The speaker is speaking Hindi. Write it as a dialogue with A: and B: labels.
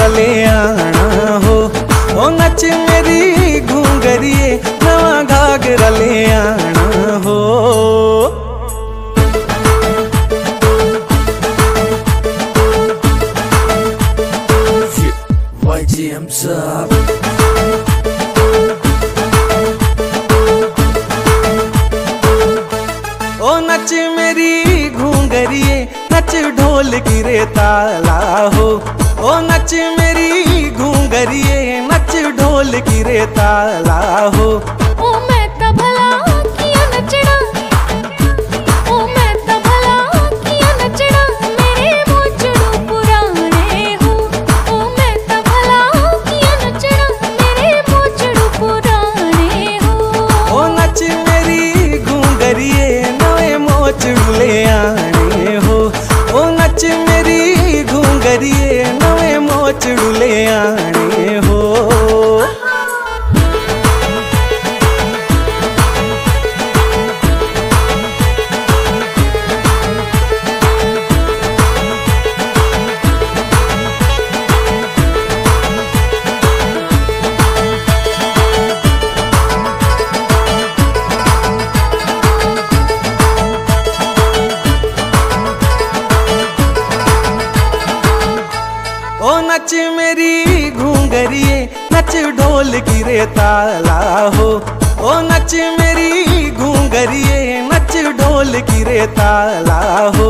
A: रले आना हो। ओ नच मेरी घूंगरिए नवा घाघरा ले आना हो।
B: ओ नच मेरी घूंगरिए नच ढोल गिरे ताला हो।
A: ओ नच मेरी घूंगरिए नच ढोल की रे ताला हो। नवे मोचड़ू ले आने। नच मेरी घूंगरिए नच ढोल की रे ताला हो। ओ नच मेरी घूंगरिए नच ढोल की रे ताला हो।